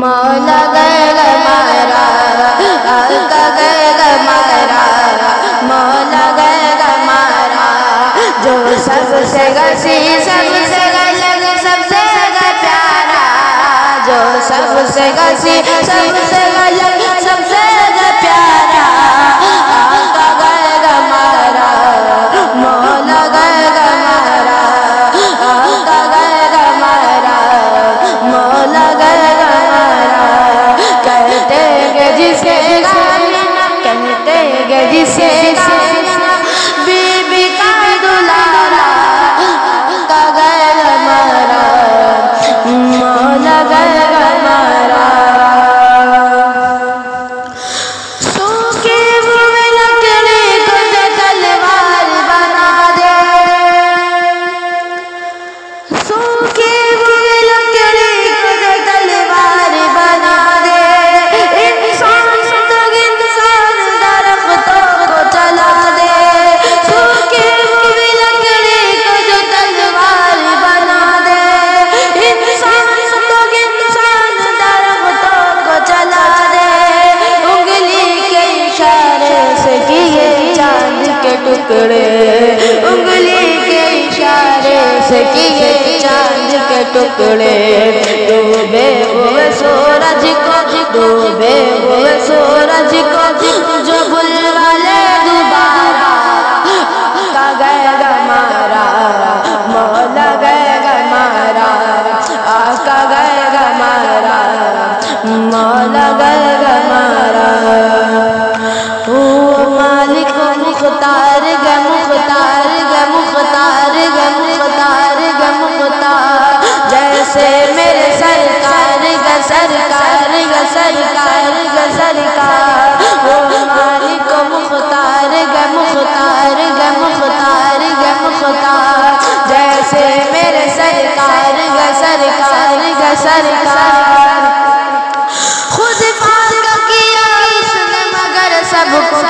मौला आका मारा मारा जो सबसे गसी, सबसे गलग सबसे प्यारा, जो सबसे गसी, सबसे गलग Jesus. टुकड़े। उंगली के इशारे से किए चाँद के टुकड़े। डूबे हुए सूरज को डूबे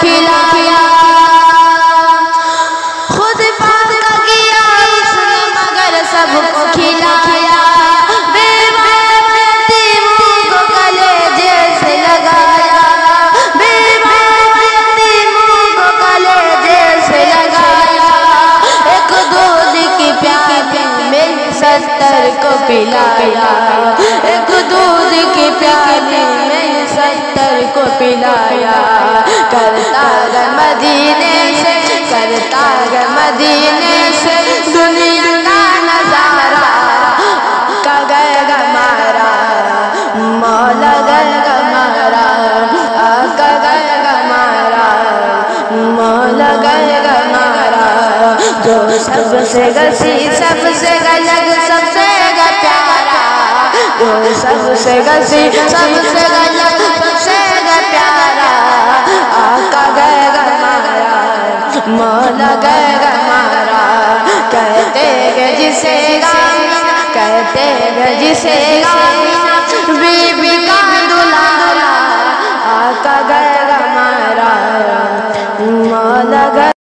खिलाया खुद फाका किया इसने, मगर सबको खिलाया। को को की सत्तर को पिलाया। एक दूध की प्याली में सत्तर को पिलाया। करता मदीने से दुनिया का नज़ारा, का गएगा मारा, मौला गएगा मारा, आका गएगा मारा, मौला गएगा मारा। जो सबसे गसी, सबसे गलग सबसे प्यारा जो सबसे गसी, सबसे गलग जिसे गाना कहते गे जिसे गाना बीबी का